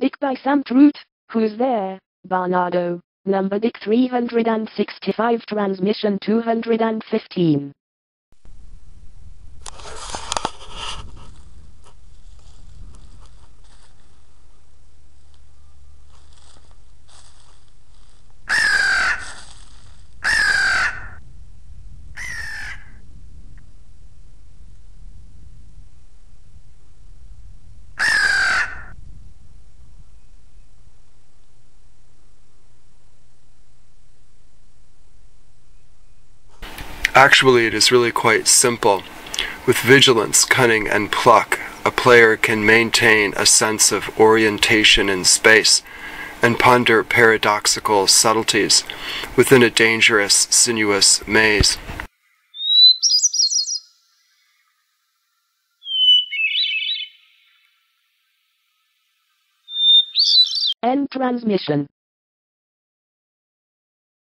Dick by Sam Truitt, Who's There, Barnardo, Number Dick 365 Transmission 215. Actually, it is really quite simple. With vigilance, cunning, and pluck, a player can maintain a sense of orientation in space and ponder paradoxical subtleties within a dangerous, sinuous maze. End transmission.